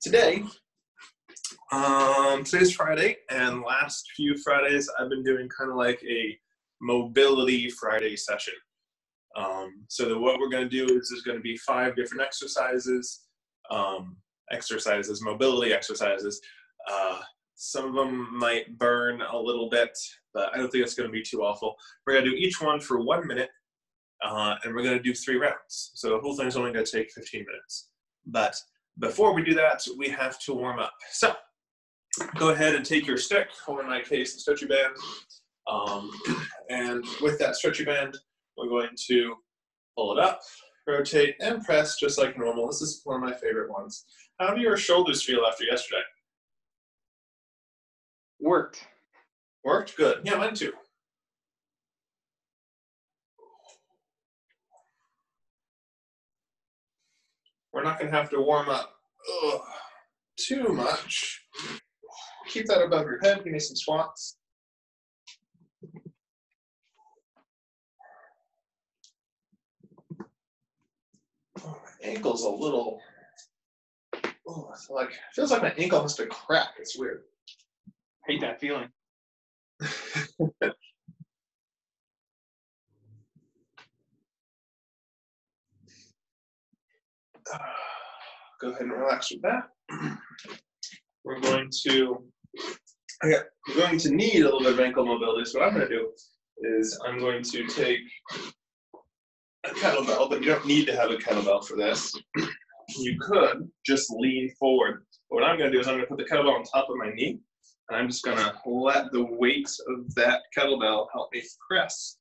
today, um, today's Friday, and last few Fridays I've been doing kind of like a mobility Friday session. Um, so the, what we're going to do is there's going to be five different exercises, um, exercises, mobility exercises. Uh, some of them might burn a little bit, but I don't think it's going to be too awful. We're going to do each one for one minute, uh, and we're going to do three rounds. So the whole thing's only going to take 15 minutes. But before we do that, we have to warm up. So go ahead and take your stick, or in my case, the stretchy band. Um, and with that stretchy band, we're going to pull it up, rotate, and press just like normal. This is one of my favorite ones. How do your shoulders feel after yesterday? Worked. Worked? Good. Yeah, mine too. We're not going to have to warm up ugh, too much. Keep that above your head. Give me some squats. Oh, my ankle's a little. Oh, it's like feels like my ankle has to crack. It's weird. Hate that feeling. Go ahead and relax with that. We're going to, okay, we're going to need a little bit of ankle mobility. So what I'm going to do is I'm going to take a kettlebell, but you don't need to have a kettlebell for this. You could just lean forward. But what I'm going to do is I'm going to put the kettlebell on top of my knee, and I'm just going to let the weight of that kettlebell help me press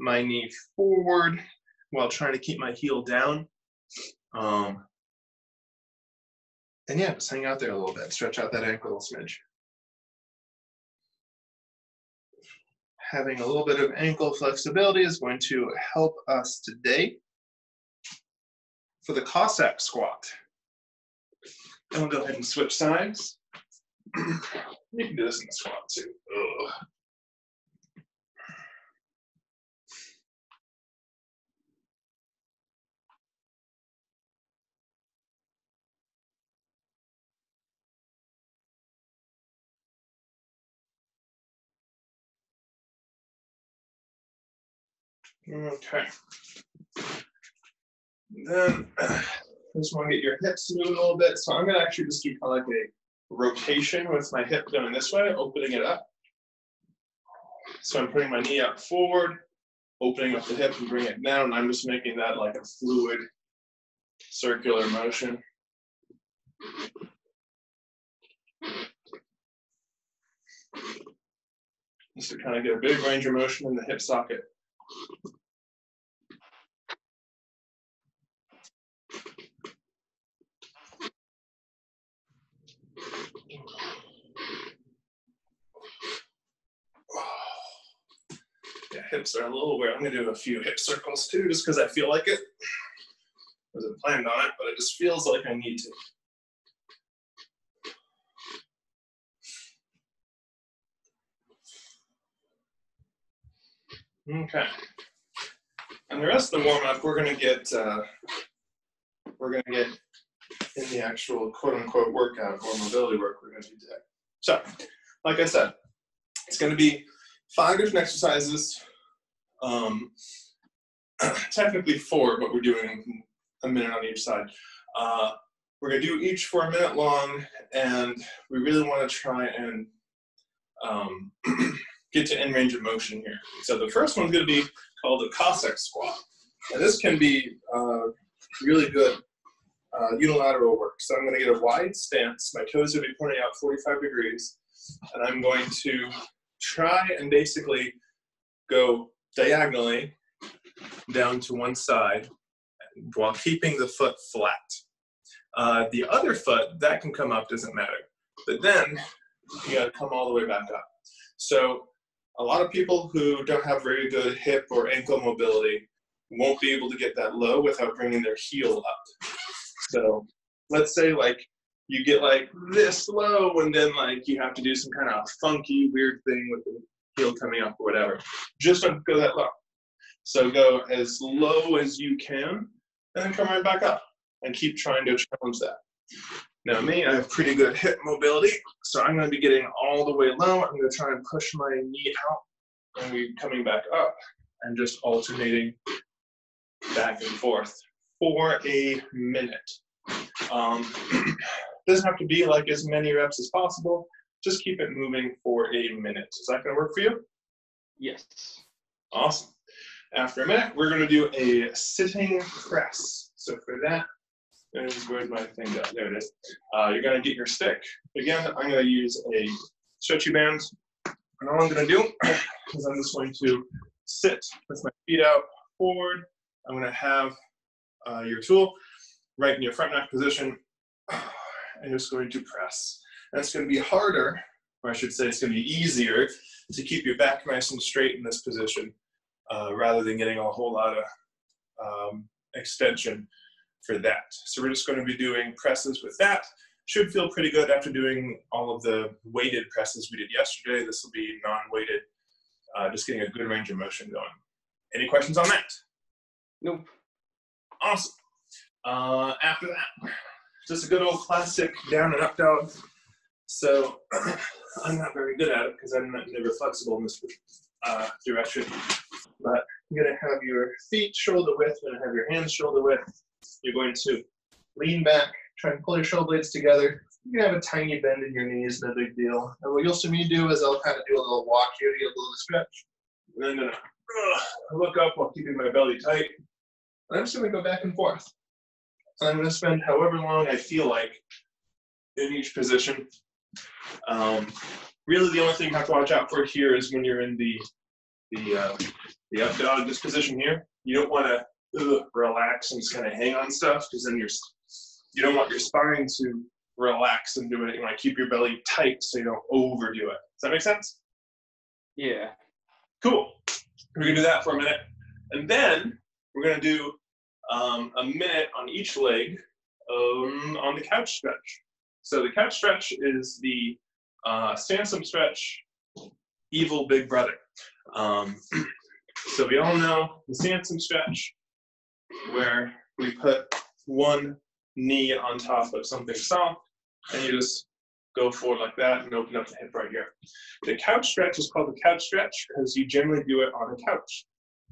my knee forward while trying to keep my heel down. Um, and yeah, just hang out there a little bit, stretch out that ankle a smidge. Having a little bit of ankle flexibility is going to help us today for the Cossack squat. And we'll go ahead and switch sides. you can do this in the squat too. Ugh. Okay. Then uh, just want to get your hips moving a little bit. So I'm going to actually just do kind of like a rotation with my hip going this way, opening it up. So I'm putting my knee out forward, opening up the hip and bringing it down. And I'm just making that like a fluid circular motion. Just to kind of get a big range of motion in the hip socket. Hips are a little weird. I'm gonna do a few hip circles too, just because I feel like it. I wasn't planned on it, but it just feels like I need to. Okay. And the rest of the warm up, we're gonna get uh, we're gonna get in the actual quote unquote workout or mobility work we're gonna do today. So, like I said, it's gonna be five different exercises. Um, technically four, but we're doing a minute on each side. Uh, we're gonna do each for a minute long, and we really want to try and um, get to end range of motion here. So the first one's gonna be called the Cossack squat. And this can be uh, really good uh, unilateral work. So I'm gonna get a wide stance. My toes will be pointing out 45 degrees. And I'm going to try and basically go diagonally down to one side while keeping the foot flat. Uh, the other foot, that can come up, doesn't matter. But then you gotta come all the way back up. So a lot of people who don't have very good hip or ankle mobility won't be able to get that low without bringing their heel up. So let's say like you get like this low and then like you have to do some kind of funky weird thing with the heel coming up or whatever. Just don't go that low. So go as low as you can and then come right back up and keep trying to challenge that. Now me, I have pretty good hip mobility, so I'm gonna be getting all the way low. I'm gonna try and push my knee out and we coming back up and just alternating back and forth for a minute. Um, doesn't have to be like as many reps as possible. Just keep it moving for a minute. Is that gonna work for you? Yes. Awesome. After a minute, we're going to do a sitting press. So for that, where's my thing go? There it is. Uh, you're going to get your stick. Again, I'm going to use a stretchy band. And all I'm going to do is I'm just going to sit with my feet out forward. I'm going to have uh, your tool right in your front neck position. And just going to press. And it's going to be harder, or I should say it's going to be easier to keep your back nice and straight in this position uh, rather than getting a whole lot of um, extension for that. So we're just going to be doing presses with that. Should feel pretty good after doing all of the weighted presses we did yesterday. This will be non-weighted, uh, just getting a good range of motion going. Any questions on that? Nope. Awesome. Uh, after that, just a good old classic down and up dog. So I'm not very good at it because I'm not never flexible in this uh, direction. But you're gonna have your feet shoulder width, you're gonna have your hands shoulder width. You're going to lean back, try and pull your shoulder blades together. You can have a tiny bend in your knees, no big deal. And what you'll see me do is I'll kind of do a little walk here to get a little stretch. And I'm gonna uh, look up while keeping my belly tight. And I'm just gonna go back and forth. I'm gonna spend however long I feel like in each position. Um, really, the only thing you have to watch out for here is when you're in the the uh, the up dog, this position here. You don't want to relax and just kind of hang on stuff because then you're you don't want your spine to relax and do it. You want to keep your belly tight so you don't overdo it. Does that make sense? Yeah. Cool. We're gonna do that for a minute, and then we're gonna do um, a minute on each leg um, on the couch stretch. So the couch stretch is the uh, Samson stretch, evil big brother. Um, so we all know the Samson stretch, where we put one knee on top of something soft, and you just go forward like that and open up the hip right here. The couch stretch is called the couch stretch because you generally do it on a couch.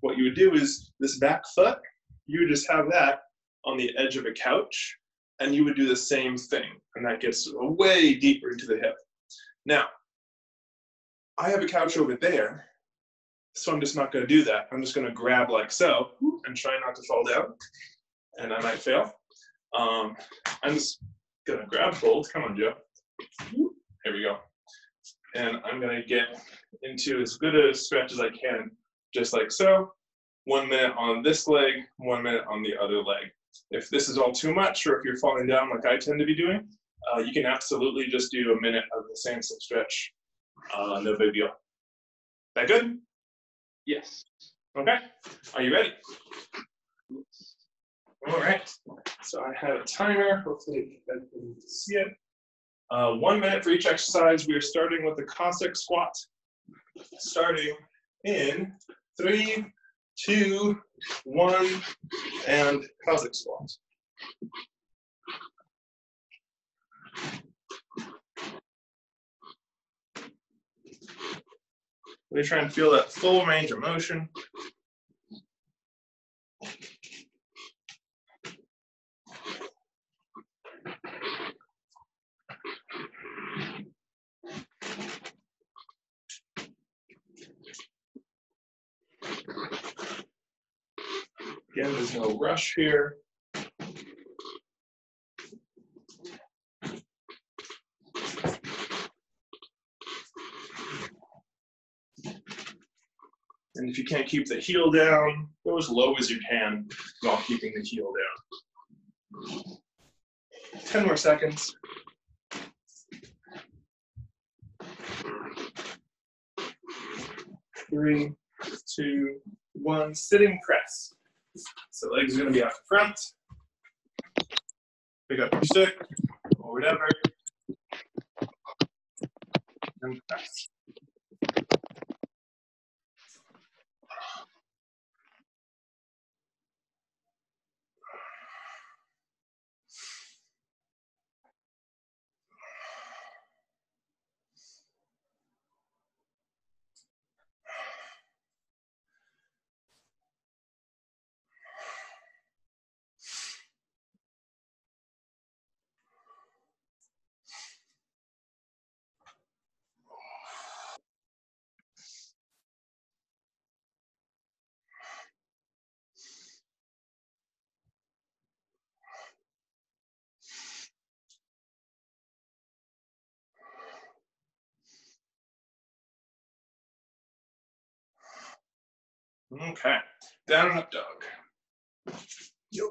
What you would do is this back foot, you would just have that on the edge of a couch, and you would do the same thing, and that gets way deeper into the hip. Now, I have a couch over there, so I'm just not going to do that. I'm just going to grab like so and try not to fall down, and I might fail. Um, I'm just going to grab both. Come on, Joe. Here we go. And I'm going to get into as good a stretch as I can, just like so. One minute on this leg, one minute on the other leg. If this is all too much, or if you're falling down like I tend to be doing, uh, you can absolutely just do a minute of the Samson stretch. Uh, no big deal. That good? Yes. Okay. Are you ready? All right. So I have a timer. Hopefully you can see it. Uh, one minute for each exercise. We are starting with the Cossack squat. Starting in three, two, one, and Cossack squat. We try and feel that full range of motion. Again, there's no rush here. And if you can't keep the heel down, go as low as you can while keeping the heel down. 10 more seconds. Three, two, one, sitting press. So legs are gonna be out front. Pick up your stick or whatever. And press. Okay, down and up dog. Yep.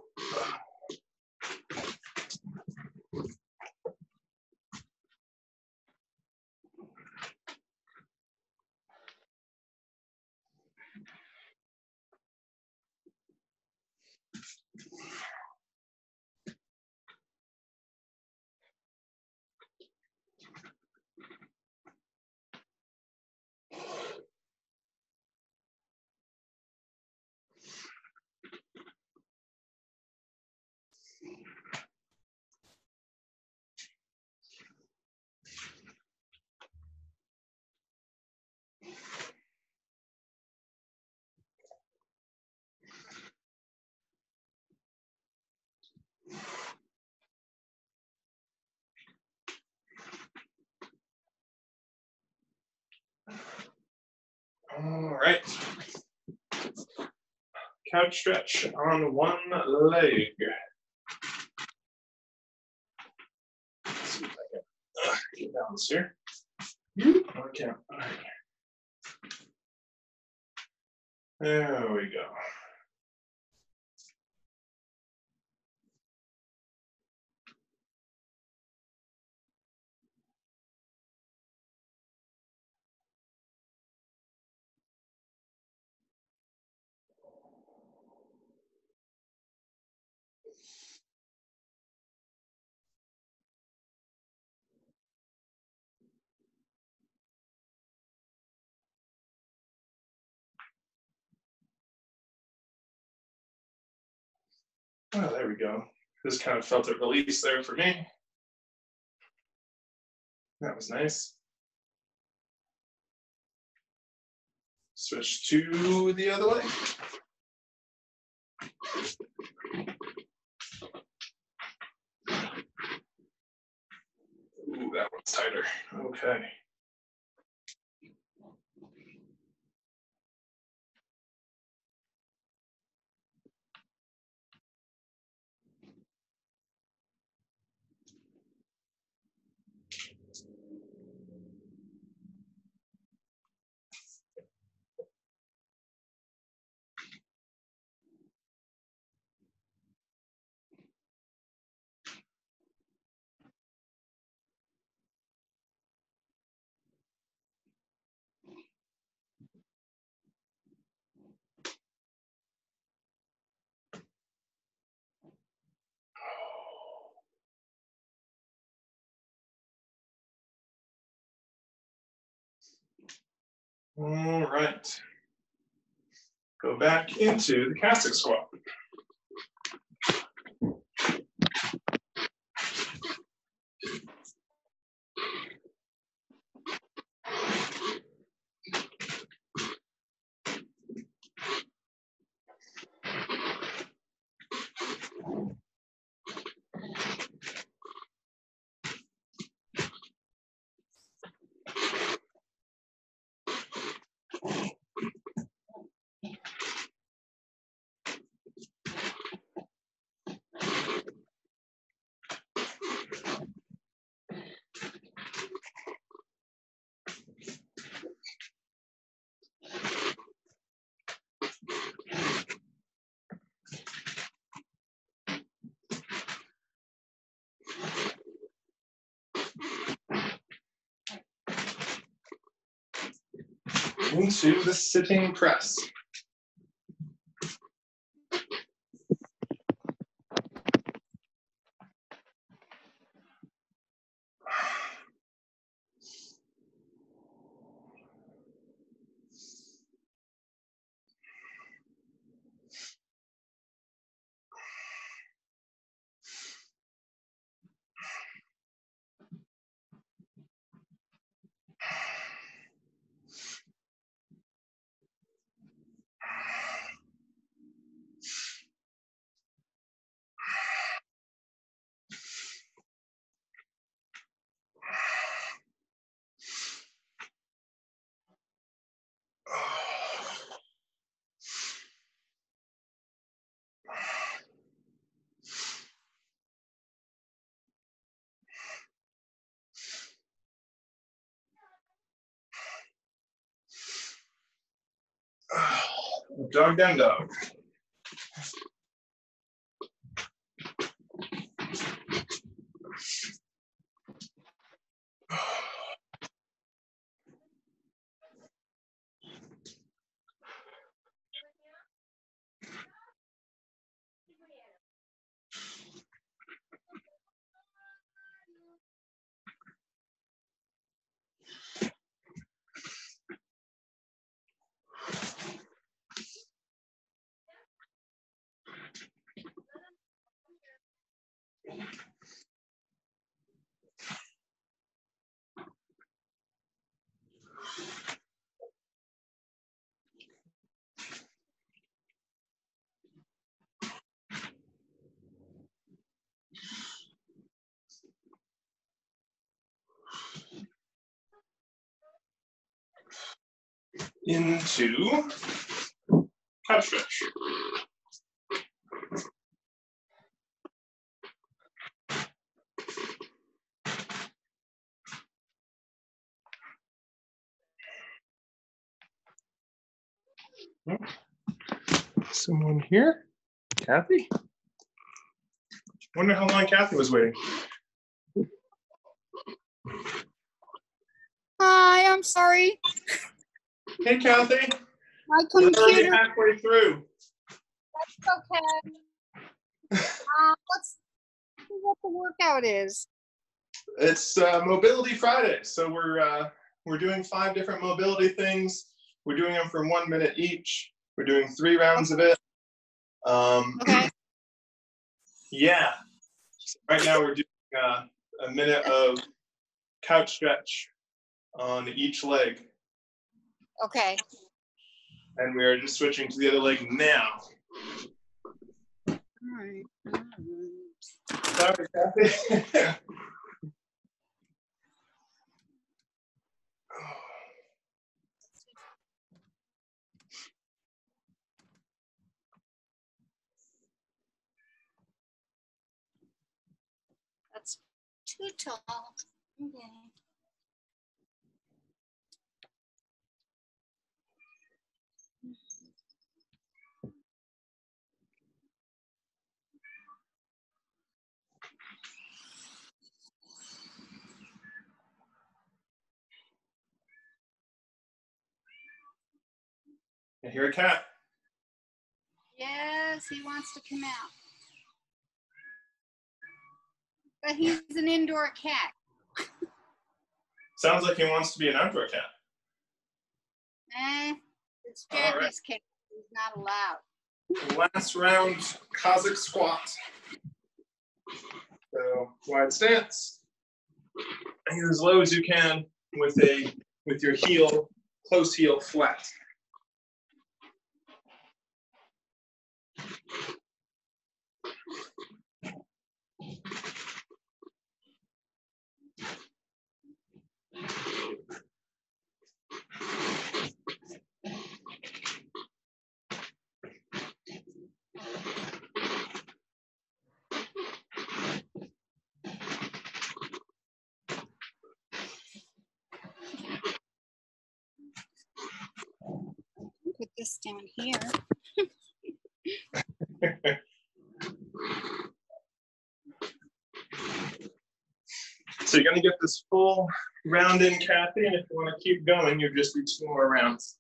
All right. Couch stretch on one leg. Let's see if I can uh, get balance here. Okay. There we go. Oh, there we go. Just kind of felt it release there for me. That was nice. Switch to the other leg. Ooh, that one's tighter. Okay. All right. Go back into the Cossack squat. Into the sitting press. Dog down dog. Into calf stretch. Someone here? Kathy? Wonder how long Kathy was waiting. Hi, I'm sorry. Hey Kathy, My we're already computer, halfway through. that's okay. Uh, let's see what the workout is. It's uh, Mobility Friday, so we're uh, we're doing five different mobility things. We're doing them for one minute each. We're doing three rounds of it. Um, Okay, yeah. Right now we're doing uh, a minute of couch stretch on each leg, okay. and we are just switching to the other leg now. All right. Sorry, Kathy. That's too tall. Okay. I hear a cat. Yes, he wants to come out. But he's an indoor cat. Sounds like he wants to be an outdoor cat. Eh, it's All right. Cat. He's not allowed. Last round, Cossack squat. So wide stance. And get as low as you can with a with your heel, close heel flat. Put this down here. You're gonna get this full round in, Kathy, and if you want to keep going, you just do two more rounds.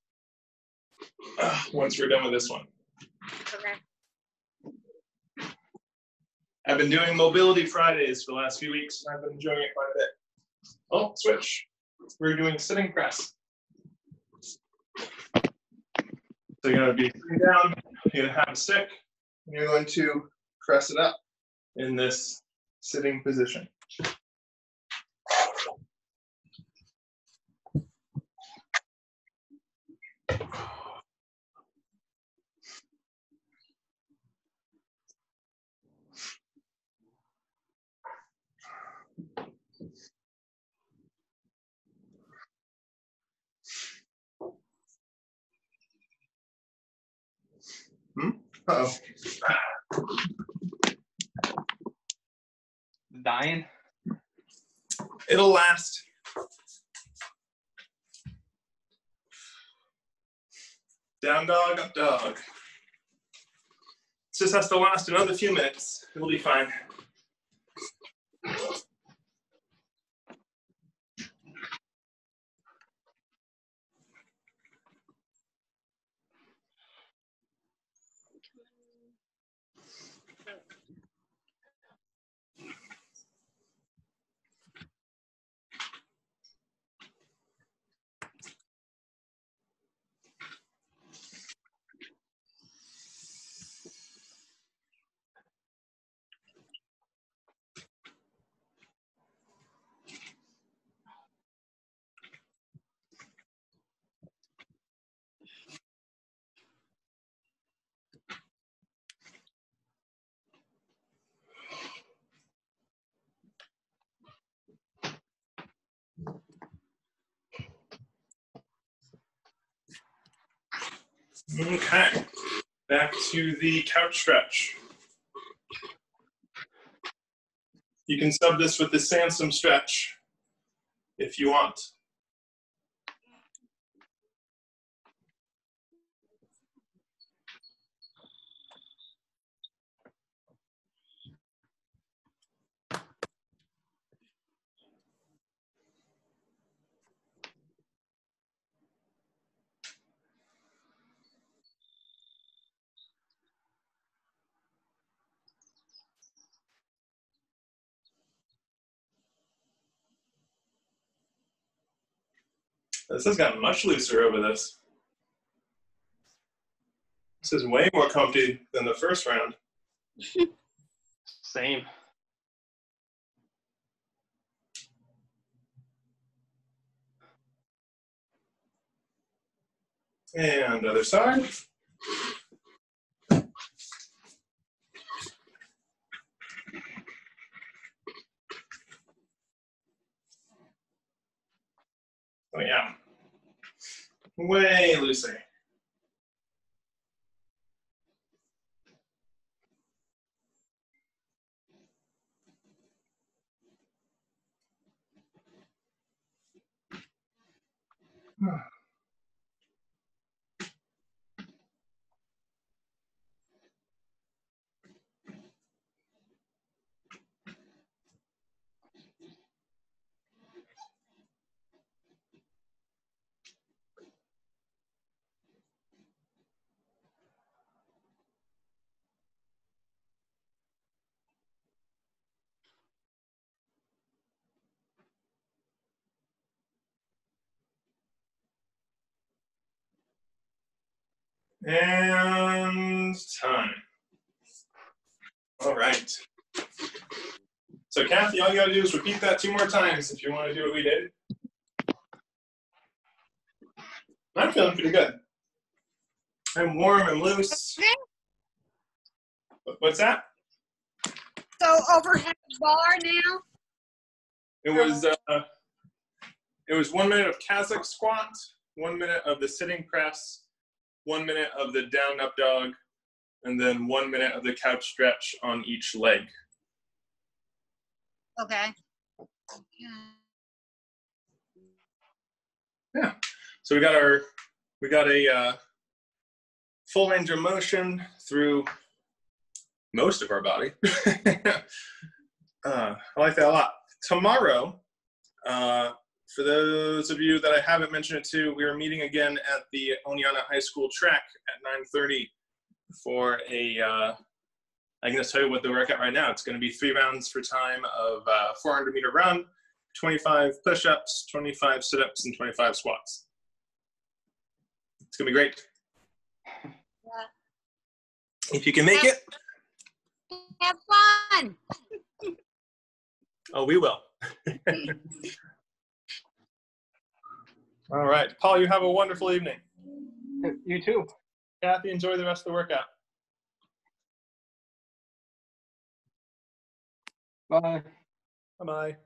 Uh, once we're done with this one. Okay. I've been doing mobility Fridays for the last few weeks, and I've been enjoying it quite a bit. Oh, switch. We're doing sitting press. So you're gonna be sitting down, you're gonna have a stick, and you're going to press it up in this sitting position. Hmm? Uh-oh. Dying. It'll last. Down dog, up dog. This just has to last another few minutes. It'll be fine. Okay, back to the couch stretch. You can sub this with the Samson stretch if you want. This has gotten much looser over this. This is way more comfy than the first round. Same. And other side. Oh yeah. Way looser. And time. All right. So Kathy, all you gotta do is repeat that two more times if you want to do what we did. I'm feeling pretty good. I'm warm and loose. What- What's that? So overhead bar now? It was uh, it was one minute of Cossack squat, one minute of the sitting press, one minute of the down up dog, and then one minute of the couch stretch on each leg. Okay. Yeah. yeah. So we got our we got a uh, full range of motion through most of our body. uh, I like that a lot. Tomorrow, uh, for those of you that I haven't mentioned it to, we are meeting again at the Oneonta High School track at 9:30 for a. Uh, I'm going to tell you what the workout right now. It's going to be three rounds for time of uh, 400 meter run, 25 push-ups, 25 sit-ups, and 25 squats. It's gonna be great. If you can make it, Have fun. oh, we will. All right, Paul, you have a wonderful evening. You too. Kathy, enjoy the rest of the workout. Bye. Bye bye.